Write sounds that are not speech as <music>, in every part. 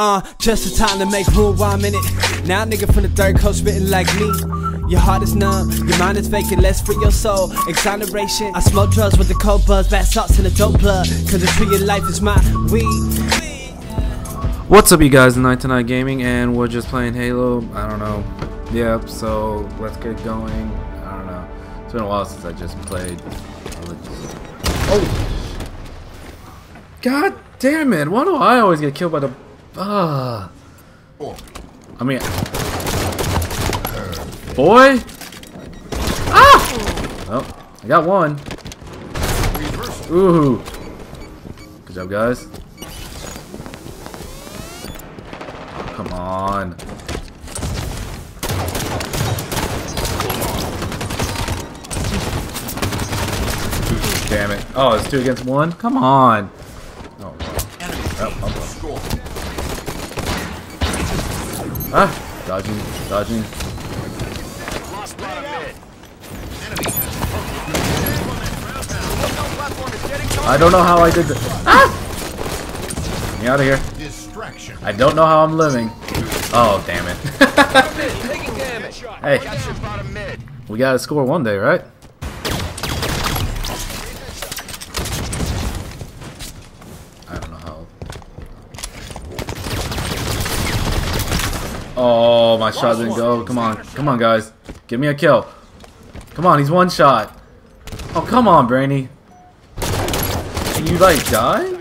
uh, just the time to make room while I'm in it. Now, nigga from the third coast spitting like me. Your heart is numb, your mind is vacant, let's free your soul. Exoneration. I smoke drugs with the cold buzz, bad salts in the dope blood. Cause the tree of life is my weed. What's up, you guys? Night to Knight Gaming, and we're just playing Halo. I don't know. Yep. So let's get going. I don't know. It's been a while since I just played. Oh! God damn it! Why do I always get killed by the? Ah. I mean, boy. Ah! Oh, I got one. Ooh. Good job, guys. Come on. Damn it. Oh, it's two against one? Come on. Ah, dodging, dodging. Lost bottom mid. I don't know how I did this. Ah! Get me out of here. Distraction. I don't know how I'm living. Oh, damn it. <laughs> hey, we gotta score one day, right? I don't know how. Oh, my shot didn't go. Come on. Come on, guys. Give me a kill. Come on, he's one shot. Oh, come on, Brainy. Can you, like, die?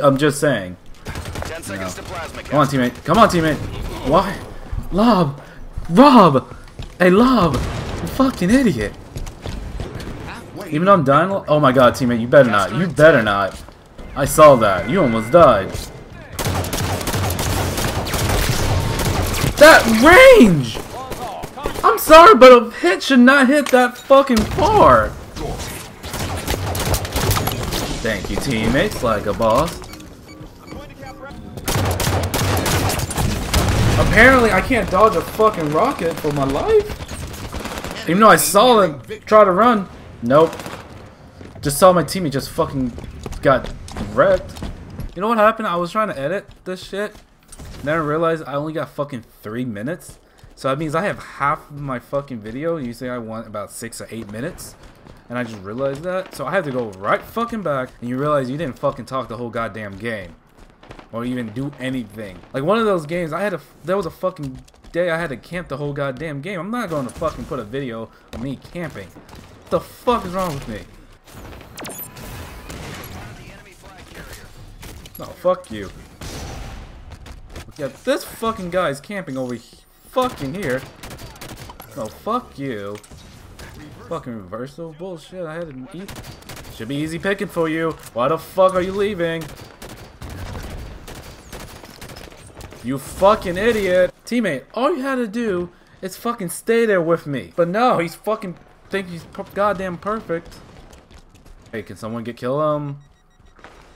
I'm just saying. Ten seconds to plasma Come on, teammate. Come on, teammate. Why? Lob! Rob! Hey, Lob! You fucking idiot. Even though I'm dying? Oh my god, teammate, you better not. You better not. I saw that. You almost died. That range! I'm sorry, but a hit should not hit that fucking far. Thank you, teammates, like a boss. Apparently, I can't dodge a fucking rocket for my life. Even though I saw them try to run. Nope. Just saw my teammate just fucking got wrecked. You know what happened? I was trying to edit this shit. Then I realized I only got fucking three minutes. So that means I have half of my fucking video. Usually I want about six or eight minutes. And I just realized that. So I have to go right fucking back. And you realize you didn't fucking talk the whole goddamn game or even do anything. Like one of those games, I had a there was a fucking day I had to camp the whole goddamn game. I'm not going to fucking put a video of me camping. What the fuck is wrong with me? No, fuck you. Yeah, this fucking guy is camping over he fucking here. No, fuck you. Fucking reversal bullshit. I had to eat. Should be easy picking for you. Why the fuck are you leaving? You fucking idiot. Teammate, all you had to do is fucking stay there with me. But no, he's fucking think he's goddamn perfect. Hey, can someone get kill him? Um,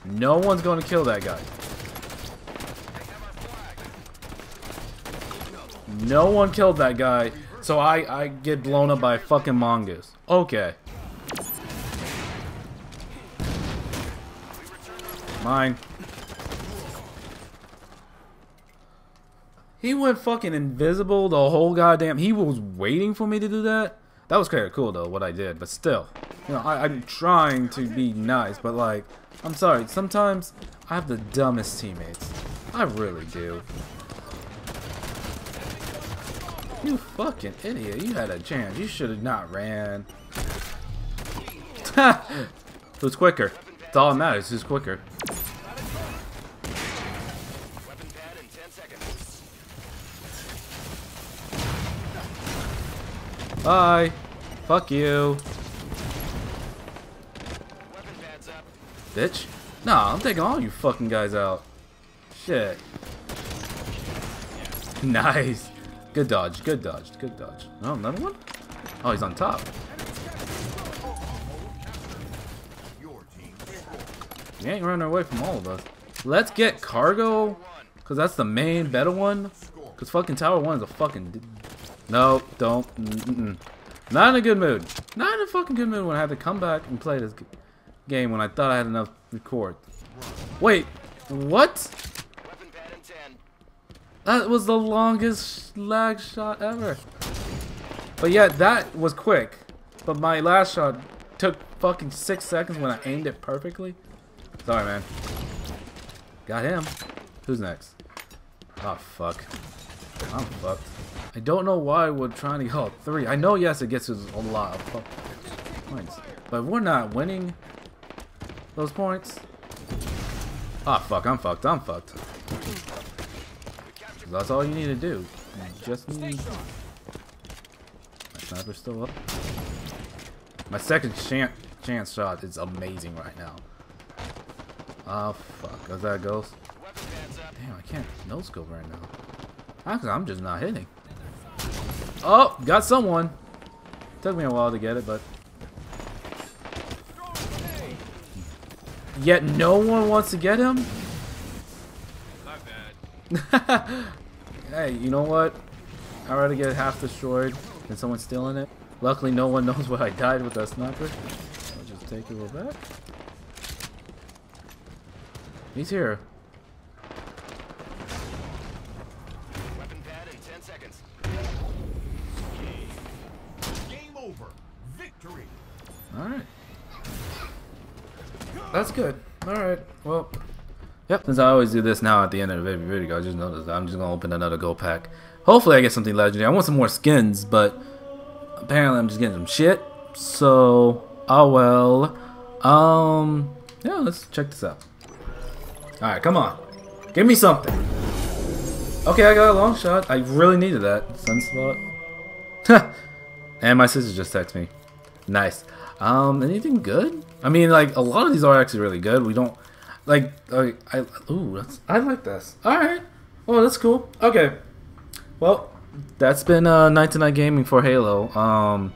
no one's gonna kill that guy. No one killed that guy, so I, I get blown up by fucking mongoose. Okay. Mine. He went fucking invisible the whole goddamn. He was waiting for me to do that. That was kind of cool though, what I did. But still, you know, I, I'm trying to be nice, but like, I'm sorry. Sometimes I have the dumbest teammates. I really do. You fucking idiot! You had a chance. You should have not ran. <laughs> Who's quicker? It's all that matters. Who's quicker? Bye. Fuck you. Bitch. Nah, I'm taking all you fucking guys out. Shit. <laughs> Nice. Good dodge, good dodge, good dodge. Oh, another one? Oh, he's on top. He ain't running away from all of us. Let's get cargo, because that's the main better one. Because fucking Tower 1 is a fucking... No, don't. Mm -mm. Not in a good mood. Not in a fucking good mood when I had to come back and play this game when I thought I had enough record. Wait, what? That was the longest lag shot ever. But yeah, that was quick. But my last shot took fucking six seconds when I aimed it perfectly. Sorry, man. Got him. Who's next? Oh, fuck. I'm fucked. I don't know why we're trying to go three. I know, yes, it gets us a lot of points. But we're not winning those points. Ah, fuck. I'm fucked. I'm fucked. That's all you need to do. You just need... My sniper's still up. My second chance, chance shot is amazing right now. Oh, fuck. As that pads up. Damn, I can't no scope right now. Ah, I'm just not hitting. Oh, got someone. Took me a while to get it, but. Yet no one wants to get him? <laughs> My bad. hey, you know what? I'd rather get half destroyed than someone stealing it. Luckily, no one <laughs> knows where I died with that sniper. I'll just take it real back. He's here. Weapon pad in 10 seconds. Game over. Victory. Alright. That's good. Alright, well. Yep, since I always do this now at the end of every video, I just noticed I'm just gonna open another gold pack. Hopefully I get something legendary. I want some more skins, but apparently I'm just getting some shit. So, oh well. Um, yeah, let's check this out. Alright, come on. Give me something. Okay, I got a long shot. I really needed that. Sunspot. and my sister just texted me. Nice. Um, anything good? I mean, like a lot of these are actually really good. We don't like. Uh, I ooh, that's, I like this. All right. Oh, that's cool. Okay. Well, that's been uh, Night to Knight Gaming for Halo. Um,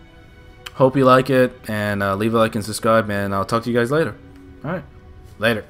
hope you like it and uh, leave a like and subscribe, and I'll talk to you guys later. All right. Later.